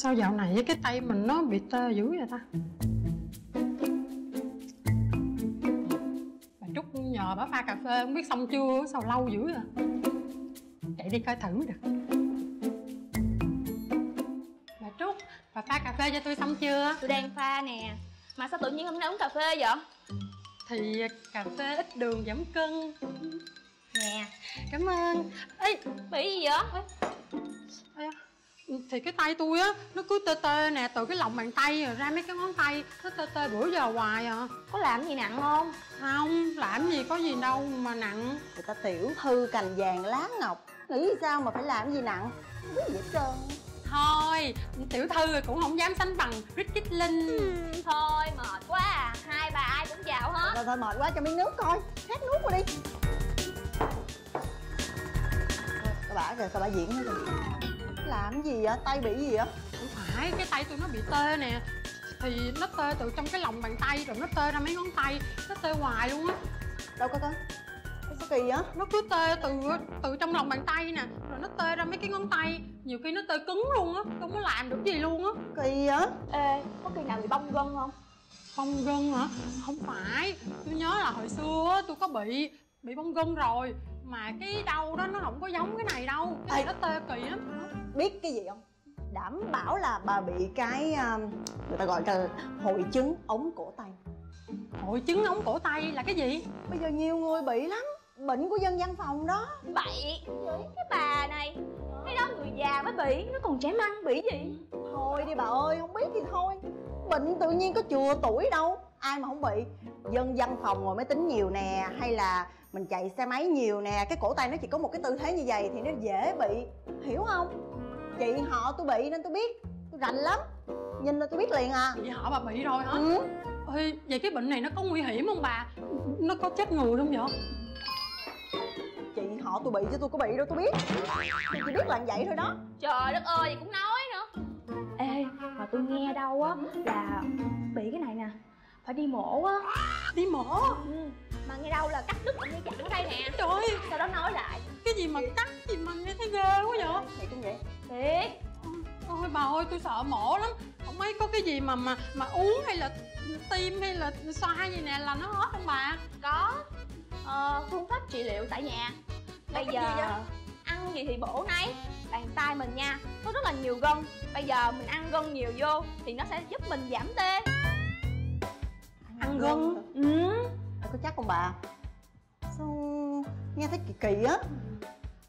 sao dạo này cái tay mình nó bị tê dữ vậy ta? Bà trúc nhờ bà pha cà phê không biết xong chưa sao lâu dữ à chạy đi coi thử mới được. Bà trúc bà pha cà phê cho tôi xong chưa? Tôi đang pha nè. Mà sao tự nhiên hôm nay uống cà phê vậy? Thì cà phê ít đường giảm cân. Nè. Cảm ơn. Ấy bị gì vậy thì cái tay tôi á nó cứ tê tê nè từ cái lòng bàn tay rồi ra mấy cái ngón tay nó tê tê bữa giờ hoài à. Có làm gì nặng không? Không làm gì có gì đâu mà nặng. Người ta tiểu thư cành vàng lá ngọc nghĩ sao mà phải làm gì nặng? Không biết gì hết trơn. Thôi tiểu thư cũng không dám sánh bằng Ricky Linh thôi mệt quá à. Hai bà ai cũng vào hết. Thôi thôi mệt quá cho miếng nước coi. Khát nước qua đi. Thôi, bà rồi sao bà diễn hết rồi làm gì vậy? Tay bị gì vậy? Không phải cái tay tôi nó bị tê nè. Thì nó tê từ trong cái lòng bàn tay rồi nó tê ra mấy ngón tay nó tê hoài luôn á. Đâu có có sao kỳ vậy? Nó cứ tê từ từ trong lòng bàn tay nè rồi nó tê ra mấy cái ngón tay. Nhiều khi nó tê cứng luôn á không có làm được gì luôn á. Kỳ vậy? Ê có khi nào bị bong gân không? Bong gân hả? Không phải. Tôi nhớ là hồi xưa á, tôi có bị bị bong gân rồi mà cái đau đó nó không có giống cái này đâu. Cái này nó tê kỳ lắm. Biết cái gì không? Đảm bảo là bà bị cái um, người ta gọi là hội chứng ống cổ tay. Hội chứng ống cổ tay là cái gì? Bây giờ nhiều người bị lắm. Bệnh của dân văn phòng đó. Bậy. Cái bà này cái đó người già mới bị nó còn trẻ măng bị gì? Thôi đi bà ơi không biết thì thôi. Bệnh tự nhiên có chừa tuổi đâu. Ai mà không bị? Dân văn phòng ngồi máy tính nhiều nè hay là mình chạy xe máy nhiều nè cái cổ tay nó chỉ có một cái tư thế như vậy thì nó dễ bị hiểu không? Chị họ tôi bị nên tôi biết tôi rành lắm. Nhìn là tôi biết liền à. Vậy họ bà bị rồi hả? Ừ. Ê, vậy cái bệnh này nó có nguy hiểm không bà? Nó có chết người không vậy? Chị họ tôi bị chứ tôi có bị đâu tôi biết. Tôi chỉ biết là vậy thôi đó. Trời đất ơi vậy cũng nói nữa. Ê mà tôi nghe đâu á là bị cái này nè phải đi mổ á. Đi mổ? Ừ. mà nghe đâu là cắt đứt sợi dây chằng ở đây nè. Trời ơi. Sau đó nói lại. Cái gì mà cắt gì mà nghe thấy ghê quá vậy? Vậy cũng vậy. Thiệt. Ôi bà ơi tôi sợ mổ lắm. Không mấy có cái gì mà mà mà uống hay là tiêm hay là xoa gì nè là nó hết không bà? Có. Ờ, phương pháp trị liệu tại nhà. Bây giờ gì ăn gì thì bổ nấy bàn tay mình nha có rất là nhiều gân. Bây giờ mình ăn gân nhiều vô thì nó sẽ giúp mình giảm tê. Ăn gân ừ Em có chắc không bà? Sao nghe thấy kỳ kỳ á?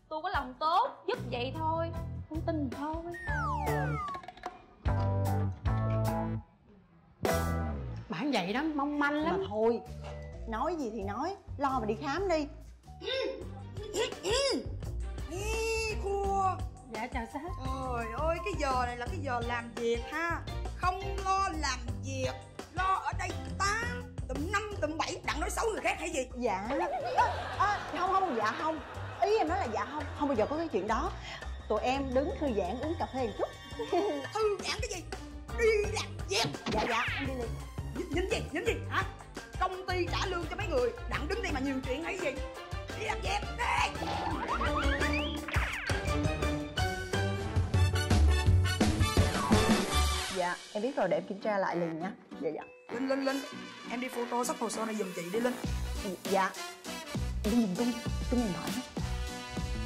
Tôi có lòng tốt giúp vậy thôi. Không tin thì thôi. Bạn vậy đó mong manh mà lắm. thôi nói gì thì nói lo mà đi khám đi. Khua dạ chào sếp. Trời ơi cái giờ này là cái giờ làm việc ha. Không lo làm việc Lo ở đây ta Tụm năm tụm bảy đặng nói xấu người khác hay gì? Dạ. À, à, không không dạ không. Ý em nói là dạ không. Không bao giờ có cái chuyện đó. Tụi em đứng thư giãn uống cà phê một chút. Thư giãn cái gì? Đi làm việc dạ dạ em đi liền. Nhìn, nhìn gì nhìn gì hả? Công ty trả lương cho mấy người. Đặng đứng đây mà nhiều chuyện hay gì? Đi làm việc đi dạ em biết rồi để em kiểm tra lại liền nha. Dạ dạ Linh Linh Linh. Em đi photo sắp hồ sơ này giùm chị đi Linh. Dạ. Em nhìn tung tung điện thoại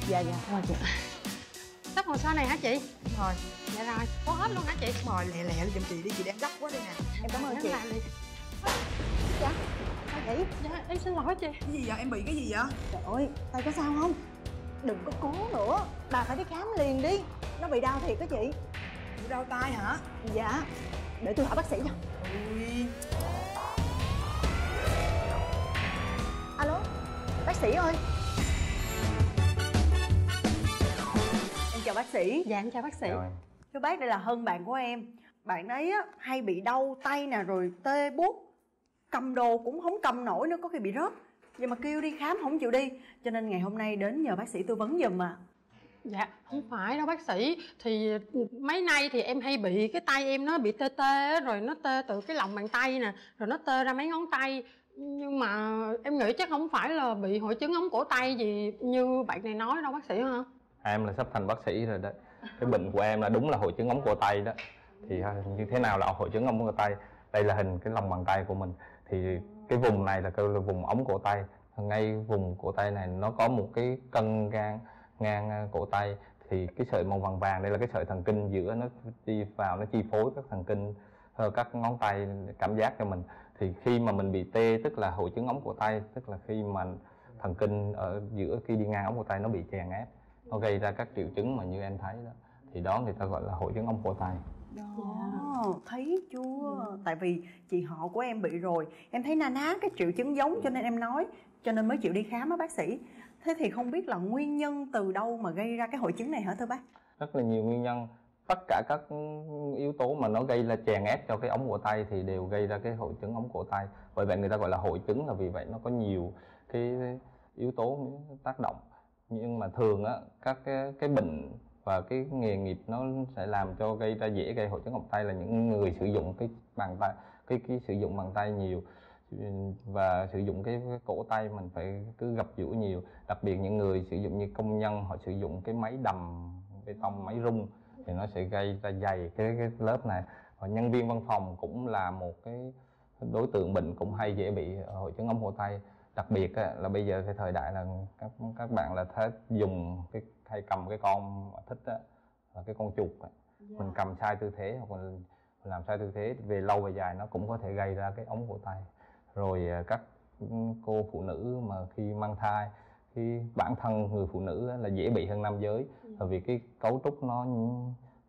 dạ dạ. Thôi chị. Sắp hồ sơ này hả chị? Rồi. Dạ rồi. Có hết luôn hả chị? Rồi lẹ lẹ giùm chị đi. Chị đang gấp quá đây nè. Em cảm ơn Nhắn chị. lại liền. dạ. Vậy dạ em xin lỗi chị. Cái gì vậy? Em bị cái gì vậy? Trời ơi tay có sao không? Đừng có cố nữa. Bà phải đi khám liền đi. Nó bị đau thiệt đó chị. Bị đau tay hả? Dạ. Để tôi hỏi bác sĩ cho Ui. Alo bác sĩ ơi. Em chào bác sĩ. Dạ em chào bác sĩ. Thưa bác đây là hân bạn của em. Bạn ấy á hay bị đau tay nè rồi tê buốt. Cầm đồ cũng không cầm nổi nữa có khi bị rớt. Vậy mà kêu đi khám không chịu đi. Cho nên ngày hôm nay đến nhờ bác sĩ tư vấn giùm à dạ không phải đâu bác sĩ. Thì mấy nay thì em hay bị cái tay em nó bị tê tê á, rồi nó tê từ cái lòng bàn tay nè rồi nó tê ra mấy ngón tay. Nhưng mà em nghĩ chắc không phải là bị hội chứng ống cổ tay gì như bạn này nói đâu bác sĩ hả em là sắp thành bác sĩ rồi đó cái bệnh của em là đúng là hội chứng ống cổ tay đó. Thì à, như thế nào là hội chứng ống cổ tay? Đây là hình cái lòng bàn tay của mình. Thì cái vùng này là cái là vùng ống cổ tay. Ngay vùng cổ tay này nó có một cái cân ngang ngang à, cổ tay thì cái sợi màu vàng vàng đây là cái sợi thần kinh giữa nó đi vào nó chi phối các thần kinh ờ, các ngón tay cảm giác cho mình. Thì khi mà mình bị tê tức là hội chứng ống cổ tay tức là khi mà thần kinh ở giữa khi đi ngang ống cổ tay nó bị chèn ép nó gây ra các triệu chứng mà như em thấy đó. Thì đó người ta gọi là hội chứng ống cổ tay. Đó thấy chưa? Tại vì chị họ của em bị rồi em thấy na ná cái triệu chứng giống cho nên em nói cho nên mới chịu đi khám á bác sĩ. Thế thì không biết là nguyên nhân từ đâu mà gây ra cái hội chứng này hả thưa bác? Rất là nhiều nguyên nhân. Tất cả các yếu tố mà nó gây ra chèn ép cho cái ống cổ tay thì đều gây ra cái hội chứng ống cổ tay. Bởi vậy người ta gọi là hội chứng là vì vậy nó có nhiều cái yếu tố tác động. Nhưng mà thường á các cái, cái bệnh và cái nghề nghiệp nó sẽ làm cho gây ra dễ gây hội chứng ống tay là những người sử dụng cái bàn tay cái cái sử dụng bàn tay nhiều và sử dụng cái, cái cổ tay mình phải cứ gặp dũa nhiều đặc biệt những người sử dụng như công nhân họ sử dụng cái máy đầm bê tông máy rung thì nó sẽ gây ra dày cái cái lớp này và nhân viên văn phòng cũng là một cái đối tượng bệnh cũng hay dễ bị hội chứng ống cổ tay đặc biệt là bây giờ cái thời đại là các các bạn là thích dùng cái hay cầm cái con thích đó, là cái con chuột. Yeah. mình cầm sai tư thế hoặc mình làm sai tư thế về lâu về dài nó cũng có thể gây ra cái ống cổ tay rồi à, các cô phụ nữ mà khi mang thai khi bản thân người phụ nữ là dễ bị hơn nam giới. Bởi vì cái cấu trúc nó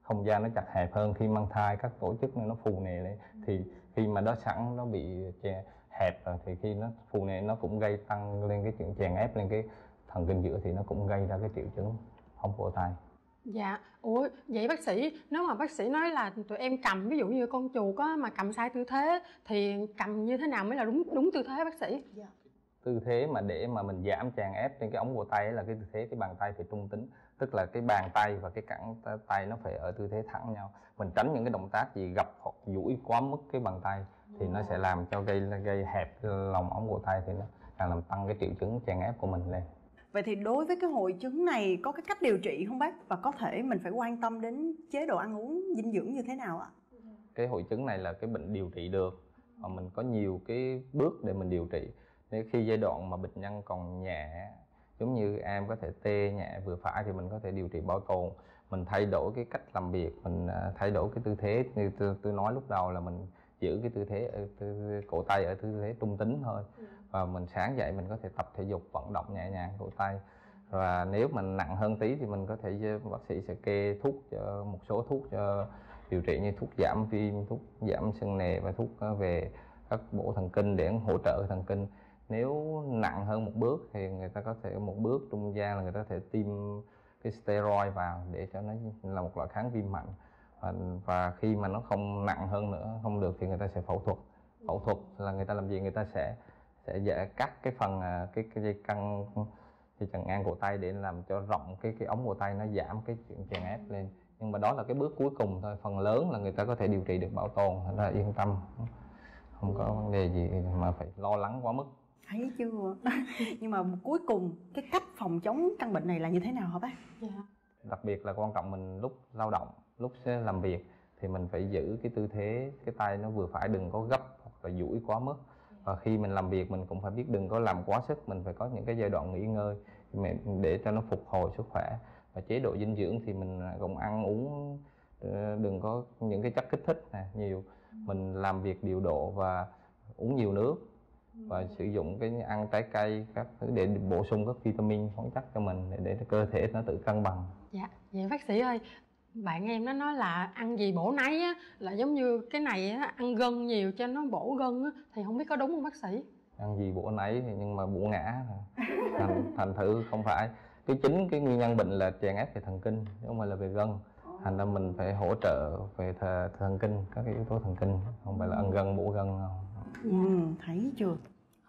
không gian nó chặt hẹp hơn khi mang thai các tổ chức này nó phù nề lên. Thì khi mà đó sẵn nó bị che hẹp rồi thì khi nó phù nề nó cũng gây tăng lên cái chuyện chèn ép lên cái thần kinh giữa thì nó cũng gây ra cái triệu chứng ống cổ tay dạ. Ủa vậy bác sĩ nếu mà bác sĩ nói là tụi em cầm ví dụ như con chuột á mà cầm sai tư thế thì cầm như thế nào mới là đúng đúng tư thế bác sĩ? Dạ. tư thế mà để mà mình giảm tràn ép trên cái ống cổ tay là cái tư thế cái bàn tay phải trung tính. Tức là cái bàn tay và cái cẳng tay nó phải ở tư thế thẳng nhau. Mình tránh những cái động tác gì gập hoặc duỗi quá mức cái bàn tay thì nó sẽ làm cho gây gây hẹp lòng ống cổ tay thì nó càng làm tăng cái triệu chứng chèn ép của mình lên Vậy thì đối với cái hội chứng này có cái cách điều trị không bác? Và có thể mình phải quan tâm đến chế độ ăn uống dinh dưỡng như thế nào ạ? Cái hội chứng này là cái bệnh điều trị được và mình có nhiều cái bước để mình điều trị. Nếu khi giai đoạn mà bệnh nhân còn nhẹ giống như em có thể tê nhẹ vừa phải thì mình có thể điều trị bảo tồn mình thay đổi cái cách làm việc mình à, thay đổi cái tư thế như tôi, tôi nói lúc đầu là mình giữ cái tư thế ở tư, cổ tay ở tư thế trung tính thôi. Ừ. và mình sáng dậy mình có thể tập thể dục vận động nhẹ nhàng cổ tay. Và nếu mình nặng hơn tí thì mình có thể bác sĩ sẽ kê thuốc cho một số thuốc cho điều trị như thuốc giảm viêm thuốc giảm sưng nề và thuốc ờ, về các bộ thần kinh để hỗ trợ thần kinh. Nếu nặng hơn một bước thì người ta có thể một bước trung gian là người ta có thể tiêm cái steroid vào để cho nó là một loại kháng viêm mạnh và, khi mà nó không nặng hơn nữa không được thì người ta sẽ phẫu thuật. Phẫu thuật là người ta làm gì? Người ta sẽ sẽ dễ cắt cái phần à, cái cái dây căng dây chằng ngang cổ tay để làm cho rộng cái cái ống cổ tay nó giảm cái chuyện chèn ép lên. Nhưng mà đó là cái bước cuối cùng thôi. Phần lớn là người ta có thể điều trị được bảo tồn nên là yên tâm. Không có vấn đề gì mà phải lo lắng quá mức. Thấy chưa? Nhưng mà cuối cùng cái cách phòng chống căn bệnh này là như thế nào hả bác? Yeah. Dạ. đặc biệt là quan trọng mình lúc lao động lúc sẽ làm việc thì mình phải giữ cái tư thế cái tay nó vừa phải đừng có gấp hoặc là duỗi quá mức. Và khi mình làm việc mình cũng phải biết đừng có làm quá sức mình phải có những cái giai đoạn nghỉ ngơi để cho nó phục hồi sức khỏe. Và chế độ dinh dưỡng thì mình cũng ăn uống ờ, đừng có những cái chất kích thích nè nhiều. Mình làm việc điều độ và uống nhiều nước và sử dụng cái ăn trái cây các thứ để bổ sung các vitamin khoáng chất cho mình để, để cơ thể nó tự cân bằng. Dạ vậy bác sĩ ơi bạn em nó nói là ăn gì bổ nấy á là giống như cái này á ăn gân nhiều cho nó bổ gân á thì không biết có đúng không bác sĩ? Ăn gì bổ nấy thì nhưng mà bổ ngã thành thành thử không phải. Cái chính cái nguyên nhân bệnh là chèn ép về thần kinh chứ không phải là về gân. Thành ra mình phải hỗ trợ về th- thần kinh các cái yếu tố thần kinh không phải là ăn gân bổ gân không ừ, thấy chưa?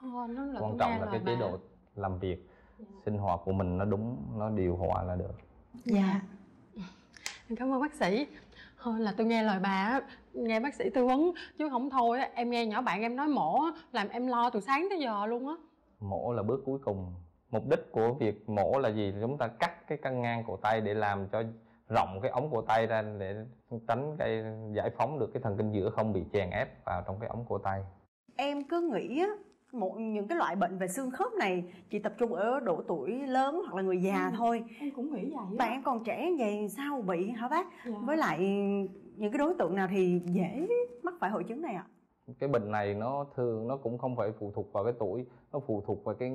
Oh, nó là quan trọng là cái chế độ làm việc yeah. Dạ. sinh hoạt của mình nó đúng nó điều hòa là được. Dạ. yeah cảm ơn bác sĩ. Hơn là tôi nghe lời bà nghe bác sĩ tư vấn chứ không thôi em nghe nhỏ bạn em nói mổ làm em lo từ sáng tới giờ luôn á. Mổ là bước cuối cùng. Mục đích của việc mổ là gì? Chúng ta cắt cái căng ngang cổ tay để làm cho rộng cái ống cổ tay ra để tránh cái giải phóng được cái thần kinh giữa không bị chèn ép vào trong cái ống cổ tay. Em cứ nghĩ á một những cái loại bệnh về xương khớp này chỉ tập trung ở độ tuổi lớn hoặc là người già thôi. em cũng nghĩ vậy bạn còn trẻ như vậy sao bị hả bác? Dạ. với lại những cái đối tượng nào thì dễ mắc phải hội chứng này ạ? Cái bệnh này nó thường nó cũng không phải phụ thuộc vào cái tuổi nó phụ thuộc vào cái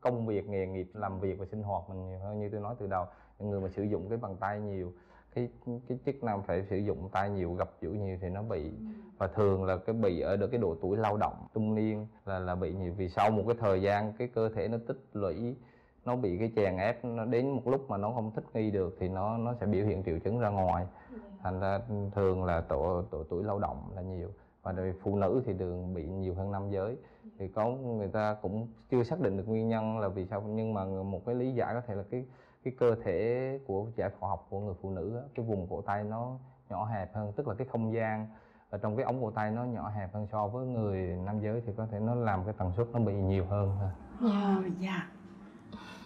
công việc nghề nghiệp làm việc và sinh hoạt mình nhiều hơn như tôi nói từ đầu. Những người mà sử dụng cái bàn tay nhiều cái cái chức năng phải sử dụng tay nhiều gặp chữ nhiều thì nó bị. Và thường là cái bị ở được cái độ tuổi lao động trung niên là là bị nhiều. Vì sau một cái thời gian cái cơ thể nó tích lũy nó bị cái chèn ép nó đến một lúc mà nó không thích nghi được thì nó nó sẽ biểu hiện triệu chứng ra ngoài. Thành ra thường là tổ tổ tuổi lao động là nhiều. Và phụ nữ thì thường bị nhiều hơn nam giới. Thì có người ta cũng chưa xác định được nguyên nhân là vì sao. Nhưng mà một cái lý giải có thể là cái cái cơ thể của giải phẫu học của người phụ nữ á, cái vùng cổ tay nó nhỏ hẹp hơn tức là cái không gian ở trong cái ống cổ tay nó nhỏ hẹp hơn so với người nam giới thì có thể nó làm cái tần suất nó bị nhiều hơn thôi. Dạ dạ.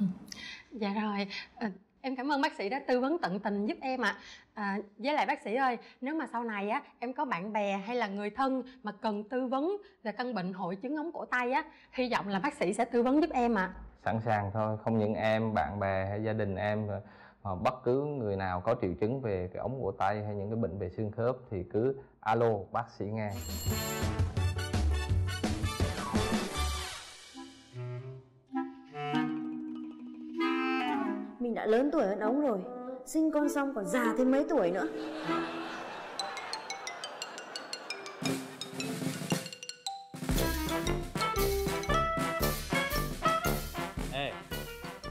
Dạ rồi. Ờ, em cảm ơn bác sĩ đã tư vấn tận tình giúp em ạ. À, với lại bác sĩ ơi nếu mà sau này á em có bạn bè hay là người thân mà cần tư vấn về căn bệnh hội chứng ống cổ tay á hy vọng là bác sĩ sẽ tư vấn giúp em ạ sẵn sàng thôi. Không những em, bạn bè hay gia đình em mà- bất cứ người nào có triệu chứng về cái ống cổ tay hay những cái bệnh về xương khớp thì cứ alo, bác sĩ nghe Mình đã lớn tuổi hơn ống rồi, Sinh con xong còn già thêm mấy tuổi nữa.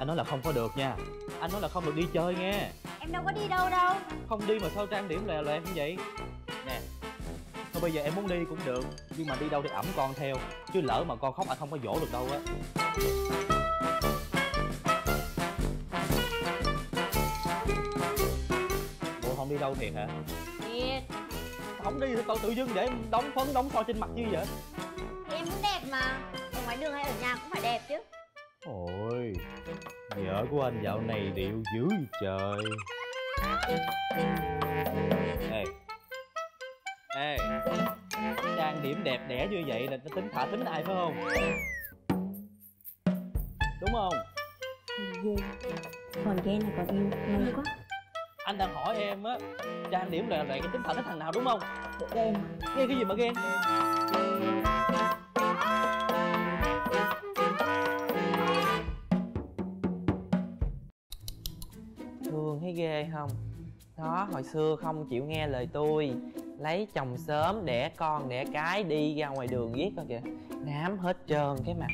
Anh nói là không có được nha. Anh nói là không được đi chơi nghe. Em đâu có đi đâu đâu. Không đi mà sao trang điểm lè loẹt như vậy? Nè Thôi bây giờ em muốn đi cũng được Nhưng mà đi đâu thì ẩm con theo Chứ lỡ mà con khóc anh không có dỗ được đâu á. Bộ không đi đâu thiệt hả? Thiệt. Không đi thì cậu tự dưng để em đóng phấn đóng son trên mặt như vậy? Thì em muốn đẹp mà. Ở ngoài đường hay ở nhà cũng phải đẹp chứ Vợ của anh dạo này điệu dữ vậy trời. Ê. Ê. Trang điểm đẹp đẽ như vậy là tính thả tính ai phải không? Đúng không? Còn ghen là còn yêu. Ngây quá. Anh đang hỏi em á Trang điểm lòe lòe cái tính thả thích thằng nào đúng không? Ghen Ghen cái gì mà ghen đó hồi xưa không chịu nghe lời tôi. Lấy chồng sớm đẻ con đẻ cái đi ra ngoài đường viết coi kìa. Nám hết trơn cái mặt.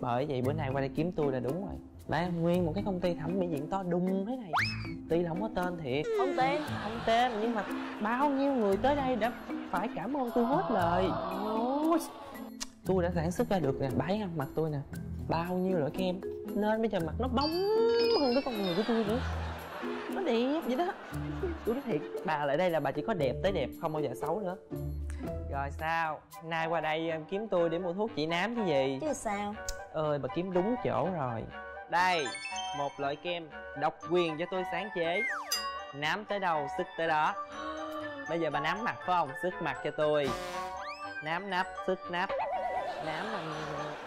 Bởi vậy bữa nay qua đây kiếm tôi là đúng rồi. Lại nguyên một cái công ty thẩm mỹ viện to đùng thế này. Tuy là không có tên thiệt. Không tên không tên nhưng mà bao nhiêu người tới đây đã phải cảm ơn tôi hết lời. Ôi, tôi đã sản xuất ra được nè bái ăn mặt tôi nè. Bao nhiêu loại kem. Nên bây giờ mặt nó bóng hơn cái con người của tôi nữa đẹp. Vậy đó. Tôi nói thiệt bà lại đây là bà chỉ có đẹp tới đẹp không bao giờ xấu nữa. Rồi sao? Nay qua đây em kiếm tôi để mua thuốc trị nám chứ gì? Chứ sao? Ơi bà kiếm đúng chỗ rồi. Đây một loại kem độc quyền cho tôi sáng chế. Nám tới đâu sức tới đó. Bây giờ bà nám mặt phải không? Sức mặt cho tôi. Nám nắp sức nắp. Nám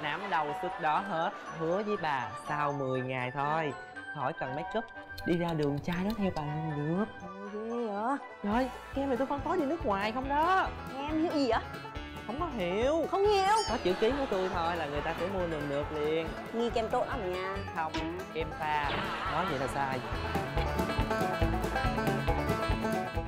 nám đầu sức đó hết. Hứa với bà sau 10 ngày thôi. Khỏi cần make up đi ra đường trai nó theo bà luôn được. Ghê vậy? Rồi kem này tôi phân phối đi nước ngoài không đó. Em hiểu gì vậy? Không có hiểu. Không hiểu. Có chữ ký của tôi thôi là người ta sẽ mua được được liền. Nghi kem tốt lắm nha. Không kem pha. Nói vậy là sai.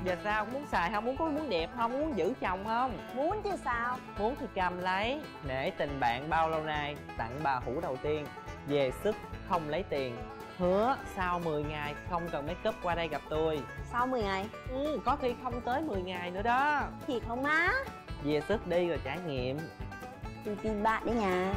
Giờ sao muốn xài không? Muốn có muốn đẹp không? Muốn giữ chồng không? Muốn chứ sao? Muốn thì cầm lấy. Nể tình bạn bao lâu nay tặng bà hũ đầu tiên. Về sức không lấy tiền hứa sau 10 ngày không cần make up qua đây gặp tôi. Sau 10 ngày? Ừ, có khi không tới 10 ngày nữa đó. Thiệt không má? Về sức đi rồi trải nghiệm. Tôi tin bạn đấy nha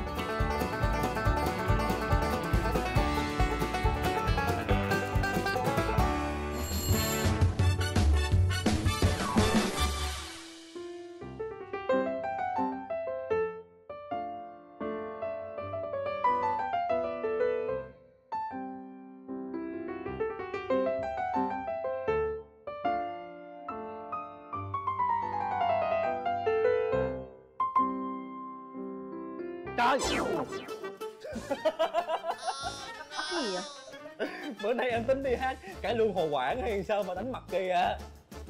trời. Cái gì vậy? bữa nay em tính đi hát cải lương hồ quảng hay sao mà đánh mặt kìa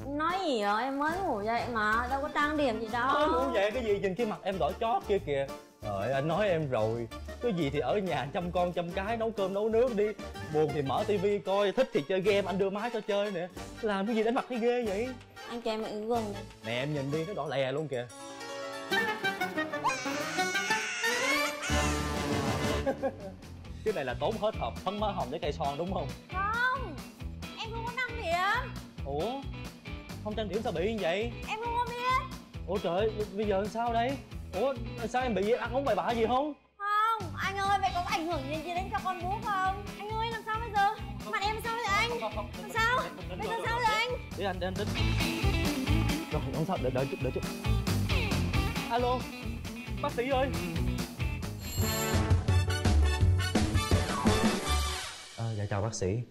Nói gì vậy? Em mới ngủ dậy mà, đâu có trang điểm gì đâu. Nói ngủ vậy cái gì? Nhìn cái mặt em đỏ chót kia kìa. Trời anh nói em rồi. Cái gì thì ở nhà chăm con chăm cái nấu cơm nấu nước đi. Buồn thì mở tivi coi Thích thì chơi game anh đưa máy cho chơi nè. Làm cái gì đánh mặt thấy ghê vậy? Anh cho em cái gương này Nè em nhìn đi nó đỏ lè luôn kìa Cái này là tốn hết hộp phấn má hồng với cây son đúng không? Không Em không có trang điểm. Ủa? Không trang điểm sao bị như vậy? Em không có biết. Ủa trời bây giờ sao đây? Ủa sao em bị gì ăn uống bậy bạ gì không? Không Anh ơi vậy có ảnh hưởng gì đến cho con bú không? Anh ơi làm sao bây giờ? Mặt em sao vậy anh? Làm sao? Bây giờ sao rồi anh? để anh để anh tính rồi không sao đợi đợi chút đợi chút. Alo bác sĩ ơi dạ chào bác sĩ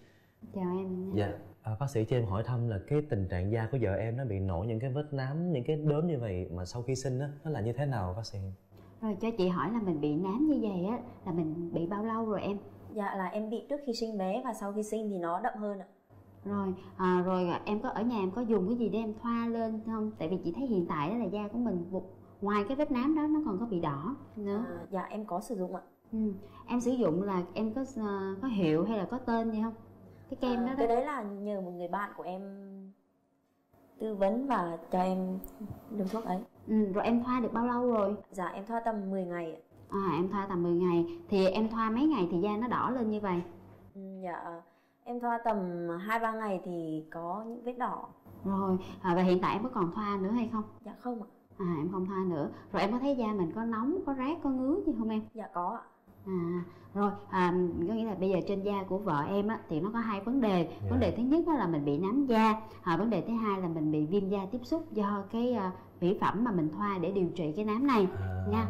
Chào em dạ à, bác sĩ cho em hỏi thăm là cái tình trạng da của vợ em nó bị nổi những cái vết nám những cái đốm như vậy mà sau khi sinh á nó là như thế nào bác sĩ Rồi cho chị hỏi là mình bị nám như vậy á Là mình bị bao lâu rồi em? Dạ là em bị trước khi sinh bé và sau khi sinh thì nó đậm hơn ạ Rồi, à, rồi em có ở nhà em có dùng cái gì để em thoa lên không? Tại vì chị thấy hiện tại đó là da của mình ngoài cái vết nám đó nó còn có bị đỏ nữa. à, Dạ em có sử dụng ạ Ừ. Em sử dụng là em có ờ, có hiệu hay là có tên gì không? Cái kem đó à, đó. Cái đấy là nhờ một người bạn của em tư vấn và cho em dùng thuốc ấy Ừ, rồi em thoa được bao lâu rồi? Dạ em thoa tầm 10 ngày ạ À em thoa tầm 10 ngày thì em thoa mấy ngày thì da nó đỏ lên như vậy. Ừ, Dạ em thoa tầm 2-3 ngày thì có những vết đỏ Rồi, à, và hiện tại em có còn thoa nữa hay không? Dạ không ạ À em không thoa nữa. Rồi em có thấy da mình có nóng, có rát, có ngứa gì không em? Dạ có ạ À, rồi à, có nghĩa là bây giờ trên da của vợ em á, thì nó có hai vấn đề. Vấn đề thứ nhất á, là mình bị nám da à, vấn đề thứ hai là mình bị viêm da tiếp xúc do cái à, mỹ phẩm mà mình thoa để điều trị cái nám này nha.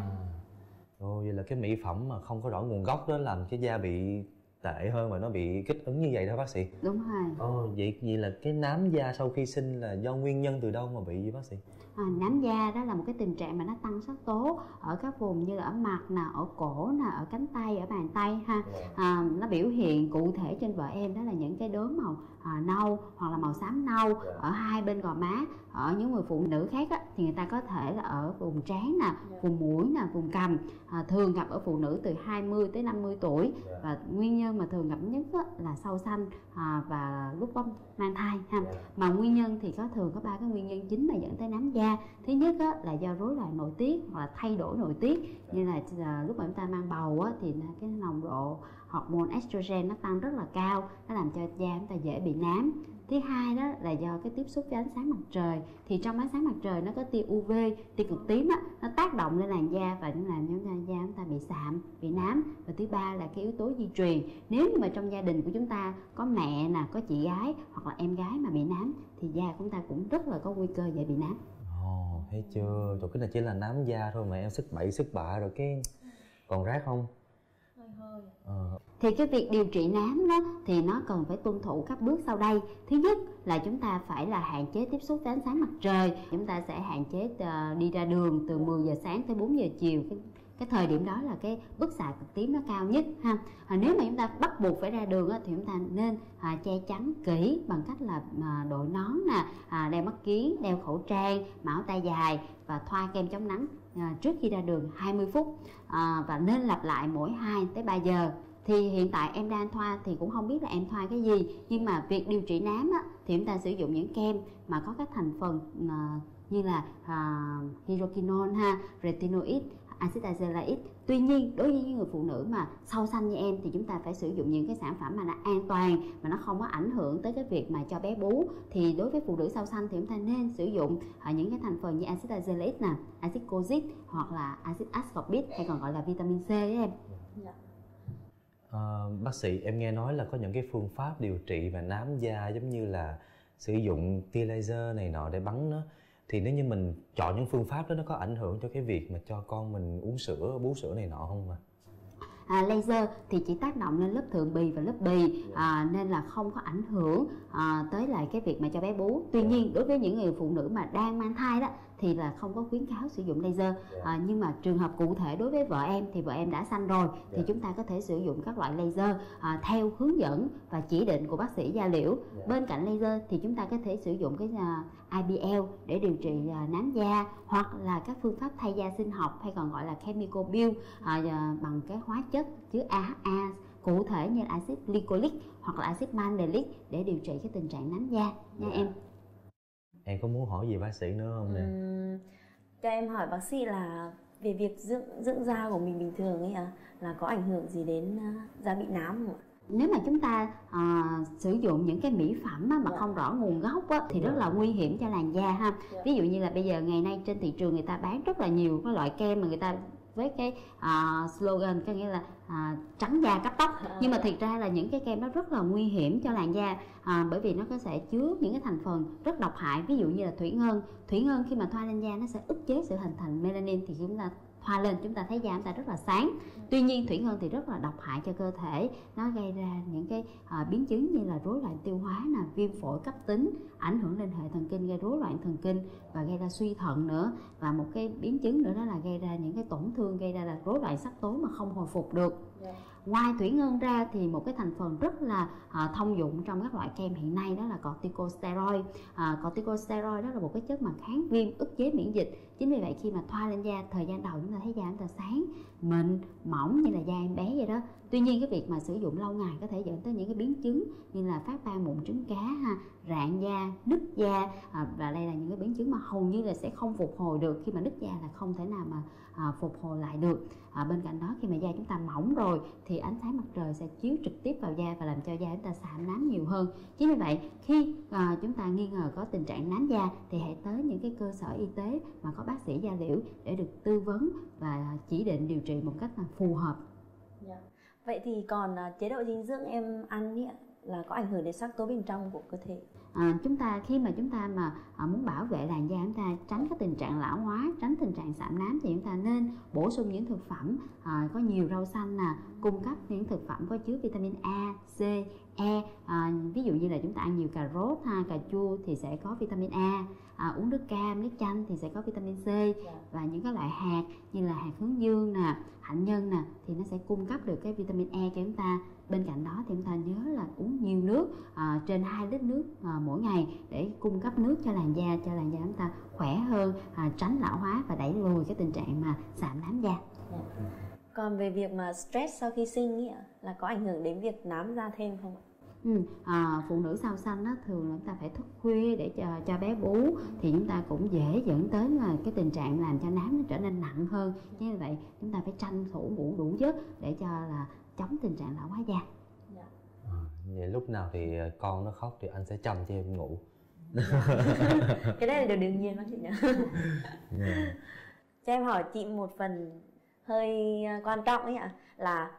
Ồ, vậy là cái mỹ phẩm mà không có rõ nguồn gốc đó làm cái da bị tệ hơn và nó bị kích ứng như vậy đó bác sĩ. Đúng rồi. Ồ, vậy vậy là cái nám da sau khi sinh là do nguyên nhân từ đâu mà bị vậy bác sĩ? À, nám da đó là một cái tình trạng mà nó tăng sắc tố ở các vùng như là ở mặt nè ở cổ nè ở cánh tay ở bàn tay ha. À, nó biểu hiện cụ thể trên vợ em đó là những cái đốm màu à, nâu hoặc là màu xám nâu ở hai bên gò má. Ở những người phụ nữ khác á, thì người ta có thể là ở vùng trán nè vùng mũi nè vùng cằm. À, thường gặp ở phụ nữ từ 20 tới 50 tuổi. Và nguyên nhân mà thường gặp nhất á, là sau sanh à, và lúc mang thai ha. Mà nguyên nhân thì có thường có ba cái nguyên nhân chính mà dẫn tới nám da thứ nhất á, là do rối loạn nội tiết hoặc là thay đổi nội tiết. Như là à, lúc mà chúng ta mang bầu á, thì cái nồng độ hormone estrogen nó tăng rất là cao. Nó làm cho da chúng ta dễ bị nám. Thứ hai đó là do cái tiếp xúc với ánh sáng mặt trời. Thì trong ánh sáng mặt trời nó có tia UV tia cực tím á nó tác động lên làn da và nó làm cho da da chúng ta bị sạm bị nám. Và thứ ba là cái yếu tố di truyền. Nếu như mà trong gia đình của chúng ta có mẹ nè có chị gái hoặc là em gái mà bị nám thì da của chúng ta cũng rất là có nguy cơ dễ bị nám Ồ, thấy chưa? Rồi cái này chỉ là nám da thôi mà em sức bậy sức bạ rồi cái còn rát không? hơi hơi. Ờ, thì cái việc điều trị nám đó thì nó cần phải tuân thủ các bước sau đây. Thứ nhất là chúng ta phải là hạn chế tiếp xúc với ánh sáng mặt trời. Chúng ta sẽ hạn chế ờ, đi ra đường từ 10 giờ sáng tới 4 giờ chiều cái thời điểm đó là cái bức xạ cực tím nó cao nhất ha. À, nếu mà chúng ta bắt buộc phải ra đường á, thì chúng ta nên à, che chắn kỹ bằng cách là à, đội nón nè à, đeo mắt kiến đeo khẩu trang mão tay dài và thoa kem chống nắng à, trước khi ra đường 20 phút. À, và nên lặp lại mỗi 2 tới 3 giờ. Thì hiện tại em đang thoa thì cũng không biết là em thoa cái gì nhưng mà việc điều trị nám á, thì chúng ta sử dụng những kem mà có các thành phần à, như là à, hydroquinone ha retinoid axit azelaic tuy nhiên đối với những người phụ nữ mà sau sanh như em thì chúng ta phải sử dụng những cái sản phẩm mà nó an toàn mà nó không có ảnh hưởng tới cái việc mà cho bé bú. Thì đối với phụ nữ sau sanh thì chúng ta nên sử dụng à, những cái thành phần như axit azelaic nè axit cozic hoặc là axit ascorbic hay còn gọi là vitamin C đấy em. Ờ, bác sĩ em nghe nói là có những cái phương pháp điều trị mà nám da giống như là sử dụng tia laser này nọ để bắn nó thì nếu như mình chọn những phương pháp đó nó có ảnh hưởng cho cái việc mà cho con mình uống sữa bú sữa này nọ không mà à, laser thì chỉ tác động lên lớp thượng bì và lớp bì à, nên là không có ảnh hưởng à, tới lại cái việc mà cho bé bú. Tuy nhiên đối với những người phụ nữ mà đang mang thai đó thì là không có khuyến cáo sử dụng laser. À, nhưng mà trường hợp cụ thể đối với vợ em thì vợ em đã sanh rồi thì chúng ta có thể sử dụng các loại laser à, theo hướng dẫn và chỉ định của bác sĩ da liễu. Bên cạnh laser thì chúng ta có thể sử dụng cái à, IBL để điều trị à, nám da hoặc là các phương pháp thay da sinh học hay còn gọi là chemical peel à, à, bằng cái hóa chất chứa AHA cụ thể như axit glycolic hoặc là axit mandelic để điều trị cái tình trạng nám da nha em em có muốn hỏi gì bác sĩ nữa không nè Ừm, cho em hỏi bác sĩ là về việc dưỡng dưỡng da của mình bình thường ấy à, là có ảnh hưởng gì đến à, da bị nám không ạ? nếu mà chúng ta à, sử dụng những cái mỹ phẩm á, mà Dạ. không rõ nguồn gốc á, thì rất là nguy hiểm cho làn da ha Dạ. ví dụ như là bây giờ ngày nay trên thị trường người ta bán rất là nhiều cái loại kem mà người ta với cái à, slogan có nghĩa là à, trắng da cắt tóc. Nhưng mà thiệt ra là những cái kem đó rất là nguy hiểm cho làn da à, bởi vì nó có sẽ chứa những cái thành phần rất độc hại. Ví dụ như là thủy ngân. Thủy ngân khi mà thoa lên da nó sẽ ức chế sự hình thành melanin thì chúng ta thoa lên chúng ta thấy da chúng ta rất là sáng. Tuy nhiên thủy ngân thì rất là độc hại cho cơ thể. Nó gây ra những cái à, biến chứng như là rối loạn tiêu hóa nè viêm phổi cấp tính ảnh hưởng lên hệ thần kinh gây rối loạn thần kinh và gây ra suy thận nữa. Và một cái biến chứng nữa đó là gây ra những cái tổn thương gây ra là rối loạn sắc tố mà không hồi phục được. Yeah ngoài thủy ngân ra thì một cái thành phần rất là à, thông dụng trong các loại kem hiện nay đó là corticosteroid. À, corticosteroid đó là một cái chất mà kháng viêm ức chế miễn dịch. Chính vì vậy khi mà thoa lên da thời gian đầu chúng ta thấy da chúng ta sáng mịn mỏng như là da em bé vậy đó. Tuy nhiên cái việc mà sử dụng lâu ngày có thể dẫn tới những cái biến chứng như là phát ban mụn trứng cá ha rạn da nứt da à, và đây là những cái biến chứng mà hầu như là sẽ không phục hồi được. Khi mà nứt da là không thể nào mà à, phục hồi lại được. À, bên cạnh đó khi mà da chúng ta mỏng rồi thì ánh sáng mặt trời sẽ chiếu trực tiếp vào da và làm cho da chúng ta sạm nám nhiều hơn. Chính vì vậy khi à, chúng ta nghi ngờ có tình trạng nám da thì hãy tới những cái cơ sở y tế mà có bác sĩ da liễu để được tư vấn và chỉ định điều trị một cách là phù hợp. Dạ. Vậy thì còn à, chế độ dinh dưỡng em ăn ý là có ảnh hưởng đến sắc tố bên trong của cơ thể à, chúng ta khi mà chúng ta mà à, muốn bảo vệ làn da chúng ta tránh cái tình trạng lão hóa tránh tình trạng sạm nám thì chúng ta nên bổ sung những thực phẩm à, có nhiều rau xanh nè cung cấp những thực phẩm có chứa vitamin A, C, E. À, ví dụ như là chúng ta ăn nhiều cà rốt ha cà chua thì sẽ có vitamin A. À, uống nước cam nước chanh thì sẽ có vitamin C. Và những cái loại hạt như là hạt hướng dương nè hạnh nhân nè thì nó sẽ cung cấp được cái vitamin E cho chúng ta bên cạnh đó thì chúng ta nhớ là uống nhiều nước à, trên 2 lít nước à, mỗi ngày để cung cấp nước cho làn da cho làn da chúng ta khỏe hơn à, tránh lão hóa và đẩy lùi cái tình trạng mà sạm nám da Còn về việc mà stress sau khi sinh ý là có ảnh hưởng đến việc nám da thêm không ạ? Ừ, à, phụ nữ sau sanh á, thường là chúng ta phải thức khuya để cho, cho bé bú thì chúng ta cũng dễ dẫn tới là cái tình trạng làm cho nám nó trở nên nặng hơn như vậy chúng ta phải tranh thủ ngủ đủ giấc để cho là chống tình trạng lão hóa da À, vậy lúc nào thì ờ, con nó khóc thì anh sẽ chăm cho em ngủ Cái đấy là điều đương nhiên đó chị nhỉ? Dạ. Cho em hỏi chị một phần hơi à, quan trọng ấy ạ là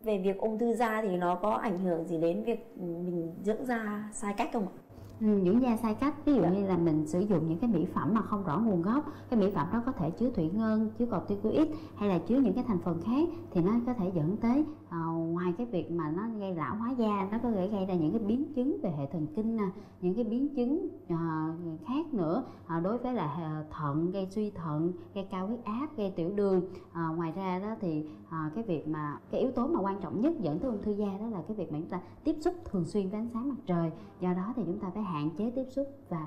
về việc ung thư da thì nó có ảnh hưởng gì đến việc mình dưỡng da sai cách không ạ? Ừ, dưỡng da sai cách. Ví dụ như là mình sử dụng những cái mỹ phẩm mà không rõ nguồn gốc cái mỹ phẩm đó có thể chứa thủy ngân chứa corticoid hay là chứa những cái thành phần khác thì nó có thể dẫn tới ờ, ngoài cái việc mà nó gây lão hóa da, nó có thể gây ra những cái biến chứng về hệ thần kinh nè, những cái biến chứng ờ, khác nữa. Ờ, đối với là ờ, thận, gây suy thận, gây cao huyết áp, gây tiểu đường. Ngoài ra đó thì cái việc mà, cái yếu tố mà quan trọng nhất dẫn tới ung thư da đó là cái việc mà chúng ta tiếp xúc thường xuyên với ánh sáng mặt trời. Do đó thì chúng ta phải hạn chế tiếp xúc và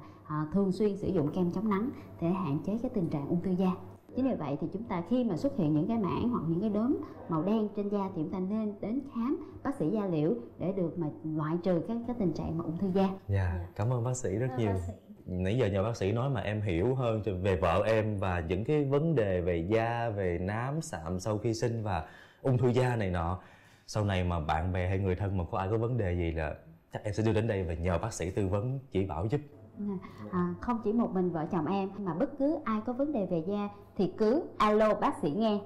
thường xuyên sử dụng kem chống nắng để hạn chế cái tình trạng ung thư da chính vì vậy thì chúng ta khi mà xuất hiện những cái mảng hoặc những cái đốm màu đen trên da thì chúng ta nên đến khám bác sĩ da liễu để được mà loại trừ các cái tình trạng mà ung thư da. Dạ cảm ơn bác sĩ rất nhiều. Bác sĩ. nãy giờ nhờ bác sĩ nói mà em hiểu hơn về vợ em và những cái vấn đề về da về nám sạm sau khi sinh và ung thư da này nọ. Sau này mà bạn bè hay người thân mà có ai có vấn đề gì là chắc em sẽ đưa đến đây và nhờ bác sĩ tư vấn chỉ bảo giúp à, không chỉ một mình vợ chồng em mà bất cứ ai có vấn đề về da thì cứ alo bác sĩ nghe